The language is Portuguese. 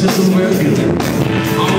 just a working.